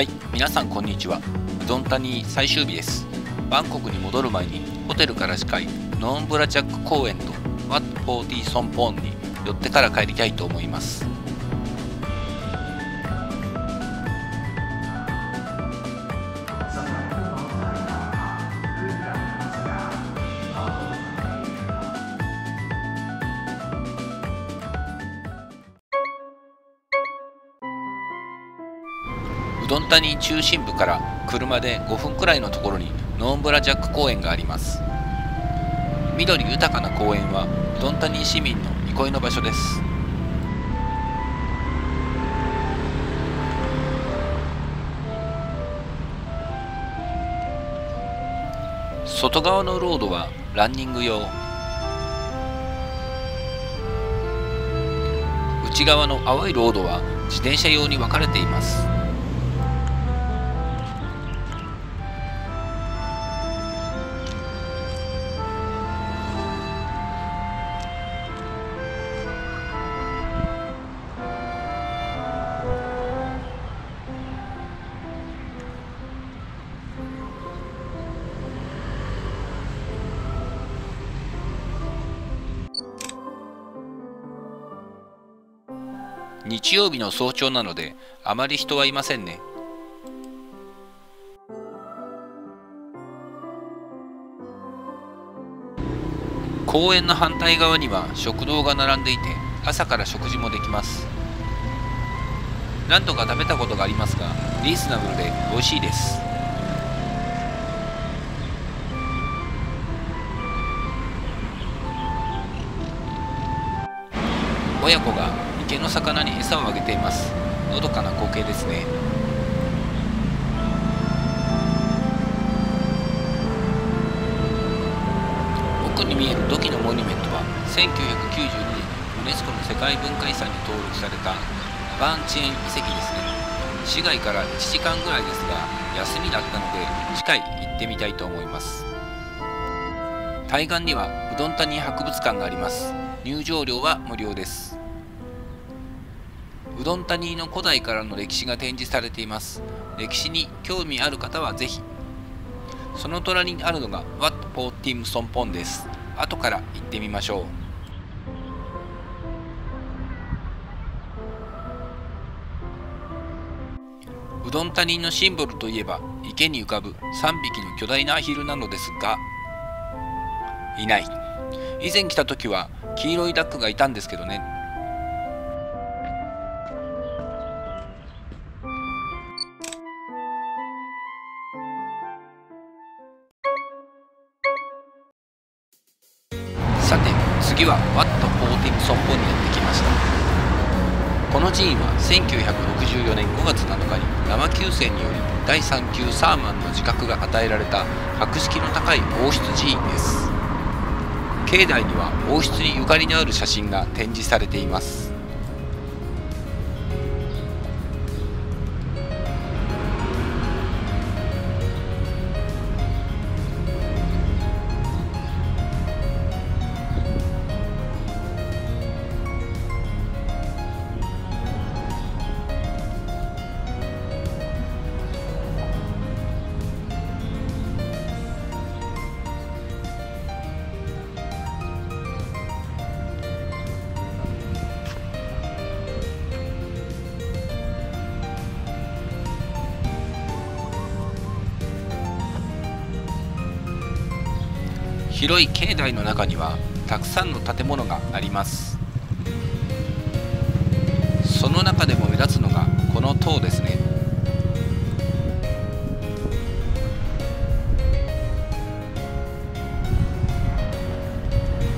はい皆さんこんにちは。うどん谷最終日です。バンコクに戻る前にホテルから近いノンブラジャック公園とワット・ポーティーソンポーンに寄ってから帰りたいと思います。うどん谷中心部から車で5分くらいのところにノーンブラジャック公園があります。緑豊かな公園はうどん谷市民の憩いの場所です。外側のロードはランニング用。内側の青いロードは自転車用に分かれています。日曜日の早朝なのであまり人はいませんね。公園の反対側には食堂が並んでいて朝から食事もできます。何度か食べたことがありますがリーズナブルで美味しいです。親子が池の魚に餌をあげています。のどかな光景ですね。奥に見える土器のモニュメントは1992年にユネスコの世界文化遺産に登録されたバーンチェーン遺跡ですね。市街から1時間ぐらいですが休みだったので次回行ってみたいと思います。対岸にはうどん谷博物館があります。入場料は無料です。うどん谷の古代からの歴史が展示されています。歴史に興味ある方はぜひ。その隣にあるのがワット・ポーティム・ソンポンです。後から行ってみましょう。うどん谷のシンボルといえば池に浮かぶ3匹の巨大なアヒルなのですがいない。以前来た時は黄色いダックがいたんですけどね。さて次はワット・ポーティム・ソンポンにやってきました。この寺院は1964年5月7日に生急戦により第3級サーマンの自覚が与えられた格式の高い王室寺院です。境内には王室にゆかりのある写真が展示されています。広い境内の中にはたくさんの建物があります。その中でも目立つのがこの塔ですね。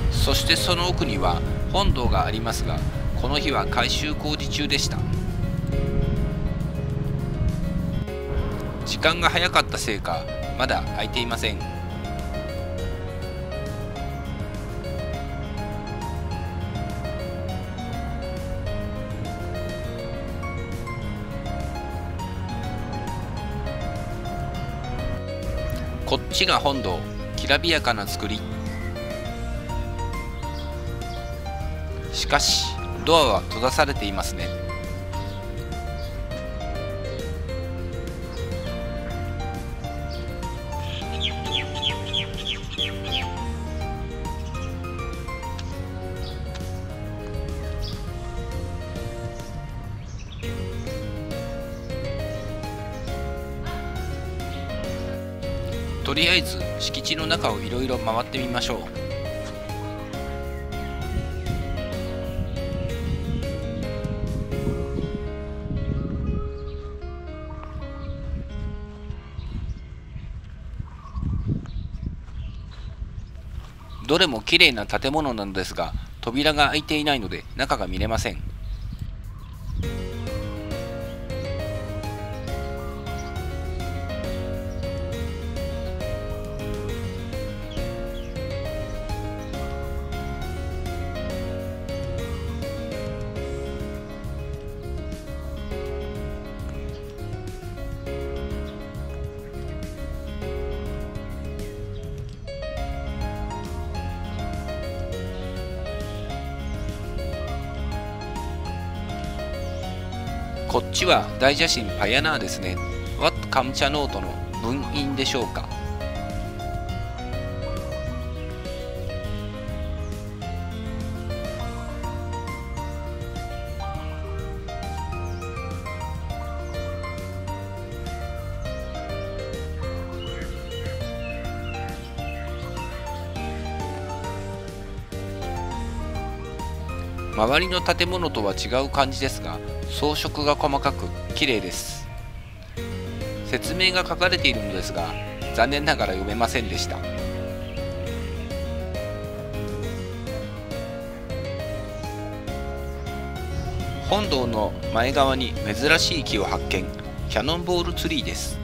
そしてその奥には本堂がありますがこの日は改修工事中でした。時間が早かったせいかまだ開いていません。こっちが本堂きらびやかな造り。しかしドアは閉ざされていますね。とりあえず敷地の中をいろいろ回ってみましょう。どれも綺麗な建物なのですが扉が開いていないので中が見れません。こっちは大写真パヤナーですね。What カムチャノートの分印でしょうか？周りの建物とは違う感じですが装飾が細かく綺麗です。説明が書かれているのですが残念ながら読めませんでした。本堂の前側に珍しい木を発見。キャノンボールツリーです。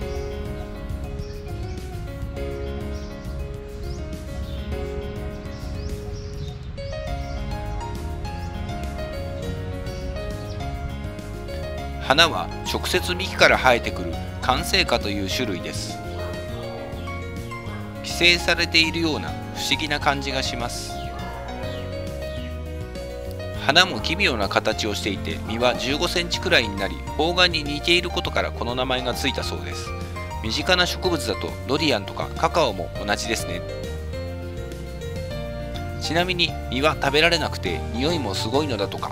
花は直接幹から生えてくる完成花という種類です。規制されているような不思議な感じがします。花も奇妙な形をしていて実は15センチくらいになり方眼に似ていることからこの名前がついたそうです。身近な植物だとドリアンとかカカオも同じですね。ちなみに実は食べられなくて匂いもすごいのだとか。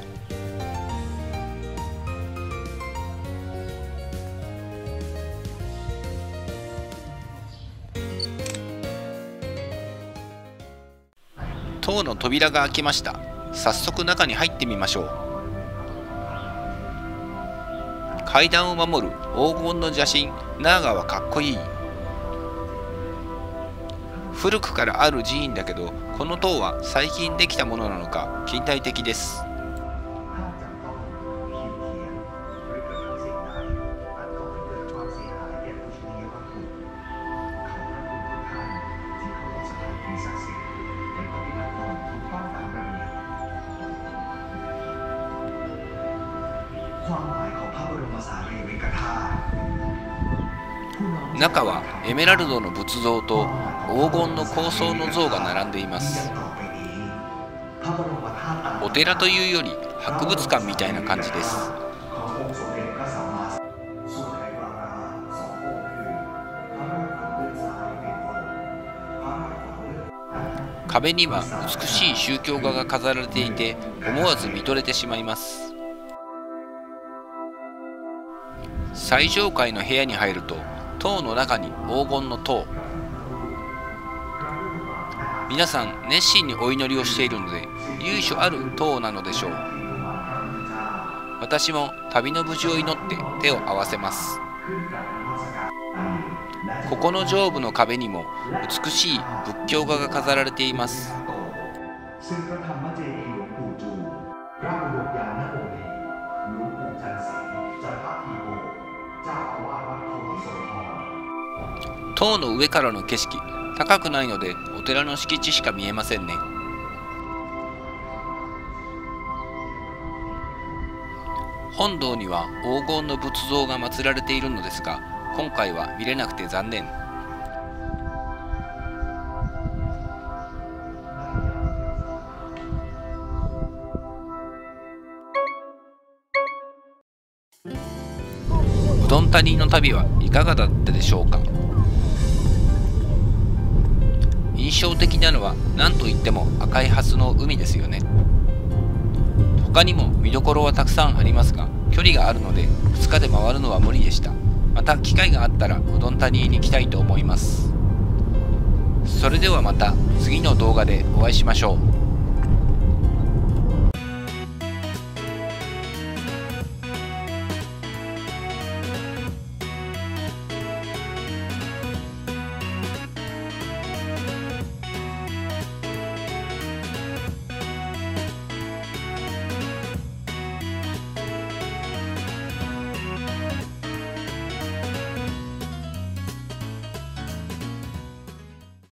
塔の扉が開きました。早速中に入ってみましょう。階段を守る黄金の邪神ナーガはかっこいい。古くからある寺院だけどこの塔は最近できたものなのか近代的です。中はエメラルドの仏像と黄金の高層の像が並んでいます。お寺というより博物館みたいな感じです。壁には美しい宗教画が飾られていて思わず見とれてしまいます。最上階の部屋に入ると塔の中に黄金の塔。皆さん熱心にお祈りをしているので由緒ある塔なのでしょう。私も旅の無事を祈って手を合わせます。ここの上部の壁にも美しい仏教画が飾られています。塔の上からの景色。高くないのでお寺の敷地しか見えませんね。本堂には黄金の仏像が祀られているのですが今回は見れなくて残念。うどん谷の旅はいかがだったでしょうか？印象的なのは何といっても赤いハスの海ですよね。他にも見どころはたくさんありますが距離があるので2日で回るのは無理でした。また機会があったらうどん谷に行きたいと思います。それではまた次の動画でお会いしましょう。